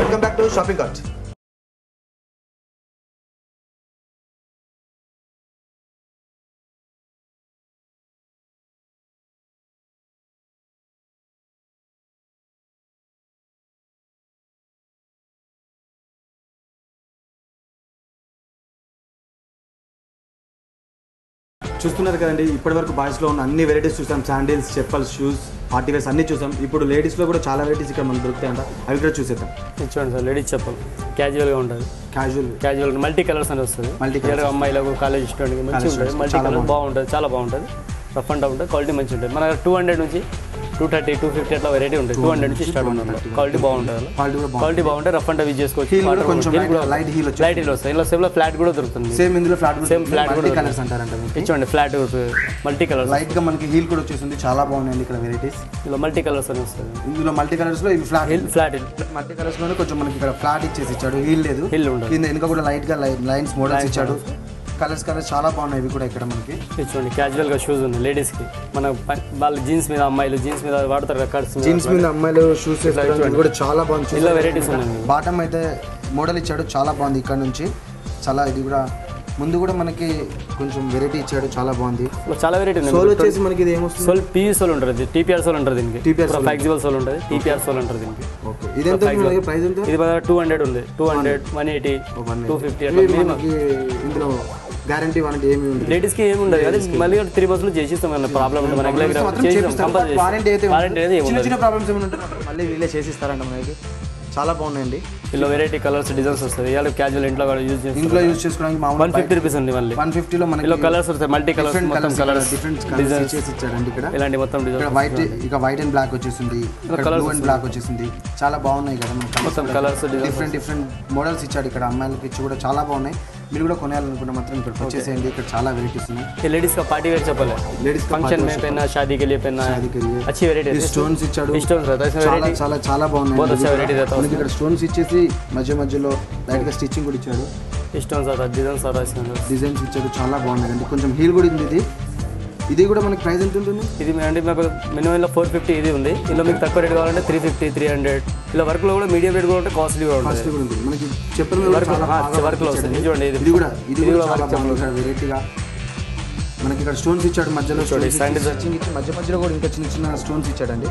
Welcome back to shopping cart చూస్తున్నారు కదండి ఇప్పటి వరకు బాయ్స్లో ఉన్న అన్ని వెరైటీస్ చూసాం. Sandals chappals shoes party wears అన్ని చూసాం. ఇప్పుడు లేడీస్లో కూడా చాలా వెరైటీస్ ఇక్కడ మనకు దొరుకుతాయంట అవి కూడా చూసేద్దాం. చూడండి సార్ లేడీస్ చెప్పాలి క్యాజువల్గా ఉంటుంది. క్యాజువల్ క్యాజువల్ మల్టీ కలర్స్ అని వస్తుంది. Clear గా అమ్మాయిలకు కాలేజ్ స్టూడెంట్కి మంచిగా College ఉంటుంది. మల్టీ కలర్ బాగుంటుంది. చాలా బాగుంటుంది. రఫ్ అండ్ ఉంటుంది క్వాలిటీ మంచిగా ఉంటుంది. మన టూ హండ్రెడ్ నుంచి టూ థర్టీ టూ ఫిఫ్టీ అట్లా వెరైటీ ఉంటుంది. టూ హండ్రెడ్ నుంచి స్టార్ట్ ఉంటుంది. క్వాలిటీ బాగుంటుంది క్వాలిటీ కూడా క్వాలిటీ బాగుంటే రఫ్ అండ్ యూజ్ చేసుకోవచ్చు. కొంచెం heel వచ్చేస్తుంది. లైట్ హీల్ వస్తాయి ఇలా సేమ్ ఫ్లాట్ కూడా దొరుకుతుంది సేమ్ ఇందులో ఫ్లాట్ Same flat కూడా కలర్స్ అంటారంట చూడండి ఫ్లాట్ మల్టీ కలర్స్ లైట్గా మనకి హీల్ కూడా వచ్చేసింది చాలా బాగున్నాయండి ఇక్కడ వెరైటీస్ ఇలా మల్టీ కలర్స్ అని వస్తుంది. ఇందులో మల్టీ కలర్స్లో ఫ్లాట్ హిల్ ఫ్లాట్ మల్టీ కలర్స్లోనే కొంచెం మనకి ఇక్కడ ఫ్లాట్ ఇచ్చేసి ఇచ్చాడు. హీల్ లేదు. Heel ఉండదు. కింద వెనుక కూడా లైట్గా లైన్స్ మోడల్స్ ఇచ్చాడు. కలర్స్ కలర్స్ చాలా బాగున్నాయి. ఇవి కూడా ఇక్కడ మనకి. ఇది చూడండి క్యాజువల్గా షూస్ ఉంది లేడీస్కి మన ప- వాళ్ళు జీన్స్ మీద అమ్మాయిలు జీన్స్ మీద వాడతారు కట్స్ జీన్స్ మీద అమ్మాయిలు షూస్ కూడా చాలా బాగుంది. ఇలా varieties ఉన్నాయి. బాటమ్ అయితే మోడల్ ఇచ్చాడు చాలా బాగుంది ఇక్కడ నుంచి. చాలా ఇది కూడా. ముందు కూడా మనకి కొంచెం వెరైటీ ఇచ్చాడు చాలా బాగుంది. చాలా వెరైటీ సోల్ వచ్చేసి మనకి ఇది ఏమొస్తుంది సోల్ పీవీ సోల్ ఉంటుంది టీపీఆర్ సోల్ ఉంటుంది దీనికి. Sole. ఫ్లెక్సిబుల్ సోల్ ఉంటుంది టీపీఆర్ సోల్ ఉంటుంది దీనికి. ఓకే ఇదెంత ప్రైస్ ఎంత? ఇది టూ హండ్రెడ్ ఉంది. Two hundred one eighty two fifty ఇందులో గ్యారంటీ వారంటీ ఏమి ఉంది లేడీస్కి ఏమి ఉండదు. మళ్ళీ త్రీ మంత్స్లో చేసిస్తాం మన ప్రాబ్లం వారంటీ అయితే చిన్న చిన్న ప్రాబ్లమ్స్ ఏమైనా మళ్ళీ వీళ్ళే చేసిస్తారంట మనకి. చాలా బాగున్నాయండి. ఇలా వెరైటీ కలర్స్ డిజైన్స్ వస్తుంది ఇవాళ క్యాజువల్ ఇంట్లో యూజ్ ఇంట్లో యూజ్ చేసుకోవడానికి వన్ మామూలు ఫిఫ్టీ రూపీస్ ఉంది మళ్ళీ. వన్ ఫిఫ్టీలో మనకి ఇలా కలర్స్ వస్తాయి. మల్టీ కలర్స్ మొత్తం కలర్స్ డిఫరెంట్ కలర్స్ ఇచ్చేసి ఇచ్చాడండి ఇక్కడ. ఇలాంటి మొత్తం డిజైన్ వైట్ ఇక వైట్ అండ్ బ్లాక్ వచ్చేసింది. బ్లూ అండ్ బ్లాక్ వచ్చేసింది. చాలా బాగున్నాయి కదా మనకి మొత్తం కలర్స్ డిఫరెంట్ డిఫరెంట్ మోడల్స్ ఇచ్చాడు ఇక్కడ. అమ్మాయిలకి ఇచ్చి కూడా చాలా బాగున్నాయి. మీరు కూడా కొనాలనుకుంటే మాత్రం ఇక్కడ వచ్చేసేయండి ఇక్కడ చాలా వెరైటీస్ ఉన్నాయి लेडीज का पार्टी वेयर चप्पल है లేడీస్ फंक्शन में पहनना शादी के लिए पहनना है अच्छी वेराइटी है స్టోన్స్ ఇచ్చాడు स्टोन्स रहता है इसमें చాలా वेराइटी చాలా చాలా బాగున్నాయి बहुत अच्छा वेराइटी रहता है మనకి ఇక్కడ స్టోన్స్ ఇచ్చేసి మధ్య మధ్యలో లైట్ గా స్టిచ్చింగ్ కూడా ఇచ్చాడు स्टोन्स आता है डिजाइन आता है इसके अंदर డిజైన్స్ ఇచ్చాడు చాలా బాగున్నాయి అండి కొంచెం హీల్ కూడా ఉంది ఇది ఇది కూడా మనకి ప్రైస్ ఎంత ఉంటుంది? ఇది అంటే మాకు మినిమం ఫోర్ ఫిఫ్టీ ఇది ఉంది. ఇలా మీకు తక్కువ రేట్ కావాలంటే త్రీ ఫిఫ్టీ త్రీ హండ్రెడ్ ఇలా వర్క్లో కూడా మీడియం రేట్ కూడా ఉంటే కాస్ట్లీ కూడా ఉంటుంది. మనకి చెప్పిన వర్క్ వర్క్లో. వస్తుంది. చూడండి ఇది కూడా ఇది కూడా వర్క్ వెరైటీగా మనకి ఇక్కడ స్టోన్స్ ఇచ్చాడు మధ్యలో మధ్య మధ్యలో కూడా ఇంకా చిన్న చిన్న స్టోన్స్ ఇచ్చాడండి.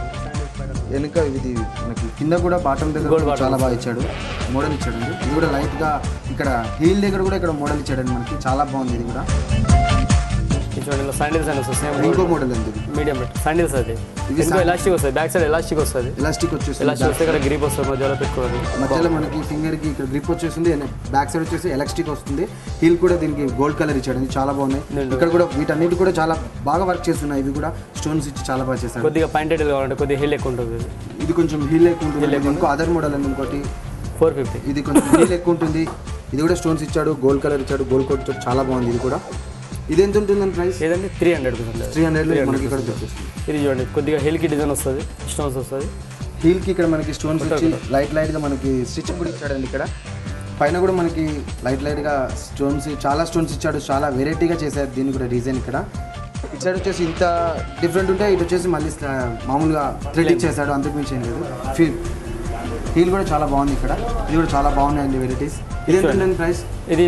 వెనుక ఇది మనకి కింద కూడా బాటం దగ్గర. చాలా బాగా ఇచ్చాడు. మోడల్ ఇచ్చాడండి. ఇది కూడా లైట్గా ఇక్కడ హీల్ దగ్గర కూడా ఇక్కడ మోడల్ ఇచ్చాడండి మనకి. చాలా బాగుంది ఇది కూడా. చూడండి ఇలా శాండిల్స్ అని వస్తుంది సేమ్ ఇంకో మోడల్ అండి మీడియం రేట్ శాండిల్స్ అది. ఇంకో ఎలాస్టిక్ వస్తుంది? బ్యాక్ సైడ్ ఎలాస్టిక్ వస్తుంది. ఎలాస్టిక్ వచ్చేసి ఎలాస్టిక్ వస్తే ఇక్కడ గ్రీప్ వస్తుంది మధ్యలో పెట్టుకోవాలి. మధ్యలో మనకి ఫింగర్కి ఇక్కడ గ్రిప్ వచ్చేసింది బ్యాక్ సైడ్ వచ్చేసి ఎలాస్టిక్ వస్తుంది. హీల్ కూడా దీనికి గోల్డ్ కలర్ ఇచ్చాడు చాలా బాగున్నాయి. ఇక్కడ కూడా వీటన్నిటి కూడా చాలా బాగా వర్క్ చేస్తున్నాయి ఇవి కూడా స్టోన్స్ ఇచ్చి చాలా బాగా చేశారు. కొద్దిగా పాయింటెడ్ కావాలంటే కొద్దిగా హీల్ ఎక్కువ ఉంటుంది. ఇది కొంచెం హీల్ ఎక్కువ ఉంటుంది ఇంకో అదర్ మోడల్ అండి ఇంకోటి ఫోర్ ఫిఫ్టీ ఇది కొంచెం హీల్ ఎక్కువ ఉంటుంది. ఇది కూడా స్టోన్స్ ఇచ్చాడు గోల్డ్ కలర్ ఇచ్చాడు గోల్డ్ కోట్ చాలా బాగుంది ఇది కూడా. ఇది ఎంత ఉంటుందండి ప్రైస్ ఏదంటే త్రీ హండ్రెడ్ త్రీ హండ్రెడ్లో మనకి ఇక్కడ దొరుకుతుంది ఇది చూడండి కొద్దిగా హెల్కి డిజైన్ వస్తుంది స్టోన్స్ వస్తుంది. హీల్కి ఇక్కడ మనకి స్టోన్స్ ఇచ్చి లైట్ లైట్గా మనకి స్టిచ్ కూడా ఇచ్చాడండి ఇక్కడ. పైన కూడా మనకి లైట్ లైట్గా స్టోన్స్ చాలా స్టోన్స్ ఇచ్చాడు చాలా వెరైటీగా చేశారు దీన్ని కూడా డిజైన్ ఇక్కడ. ఇటు వచ్చేసి ఇంత డిఫరెంట్ ఉంటే ఇటు వచ్చేసి మళ్ళీ మామూలుగా థ్రెడ్ ఇచ్చేసాడు అంతకు మించి ఏం లేదు. ఫీల్ హీల్ కూడా చాలా బాగుంది ఇక్కడ. ఇది కూడా చాలా బాగున్నాయండి వెరైటీస్ ఇది ఎంత ప్రైస్ ఇది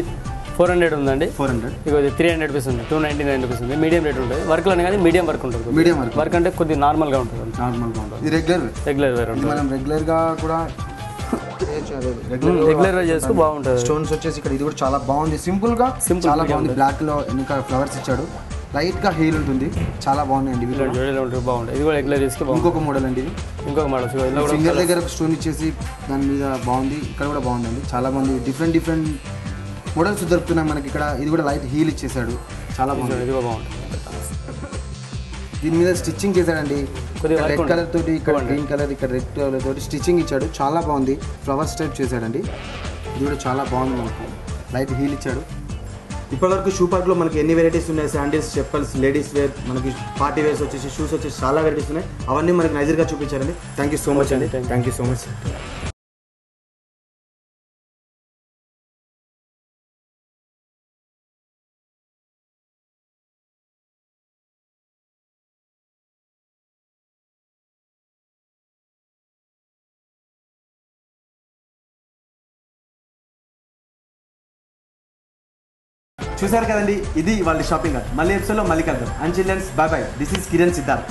ఫోర్ హండ్రెడ్ ఉందండి. Four hundred. ఇక ఇది త్రీ హండ్రెడ్ రూపీస్ ఉంది. టూ నైంటీ నైన్ రూపీస్ ఉంది. మీడియం రేట్ ఉంటుంది. వర్క్లో కానీ మీడియం వర్క్ ఉంటుంది. Medium work. వర్క్ అంటే కొద్దిగా నార్మల్గా ఉంటుంది. నార్మల్గా ఉంటుంది. ఇది రెగ్యులర్. రెగ్యులర్ వేర్ ఉంటుంది. మనం రెగ్యులర్గా కూడా రెగ్యులర్ వేర్ చేసుకో బాగుంటుంది. స్టోన్స్ వచ్చేసి ఇక్కడ ఇది కూడా చాలా బాగుంది. సింపుల్గా Simple చాలా బాగుంది. బ్లాక్లో వెనుక ఫ్లవర్స్ ఇచ్చాడు. లైట్గా హీల్ ఉంటుంది. చాలా బాగున్నాయండి ఉంటుంది. బాగుంటుంది ఇది కూడా రెగ్యులర్ బాగుంటుంది. ఇంకొక మోడల్ అండి ఇది. ఇంకొక మోడల్ ఫింగర్ దగ్గర స్టోన్ ఇచ్చేసి దాని మీద బాగుంది. ఇక్కడ కూడా బాగుందండి. చాలా బాగుంది డిఫరెంట్ డిఫరెంట్ మోడల్స్ దొరుకుతున్నాయి మనకి ఇక్కడ. ఇది కూడా లైట్ హీల్ ఇచ్చేసాడు. చాలా బాగుంది. ఇది బాగుంటుంది. దీని మీద స్టిచ్చింగ్ చేశాడండి. కొద్దిగా రెడ్ కలర్ తోటి ఇక్కడ గ్రీన్ కలర్ ఇక్కడ రెడ్ కలర్ తోటి స్టిచ్చింగ్ ఇచ్చాడు. చాలా బాగుంది. ఫ్లవర్స్ టైప్ చేశాడండి. ఇది కూడా చాలా బాగుంది మనకి. లైట్ హీల్ ఇచ్చాడు. ఇప్పటివరకు షూ పార్క్లో మనకి ఎన్ని వెరైటీస్ ఉన్నాయి? శాండిల్స్ చెప్పల్స్ లేడీస్ వేర్ మనకి పార్టీ వేర్స్ వచ్చేసి షూస్ వచ్చేసి చాలా వెరైటీస్ ఉన్నాయి. అవన్నీ మనకి నైజర్గా చూపించారండి. థ్యాంక్ యూ సో మచ్ అండి. థ్యాంక్ యూ సో మచ్ చూసారు కదండి? ఇది వాళ్ళ షాపింగ్ మళ్ళీ ఎపిసోడ్లో మళ్ళీ కలుద్దాం. And children's bye bye this is Kiran Siddharth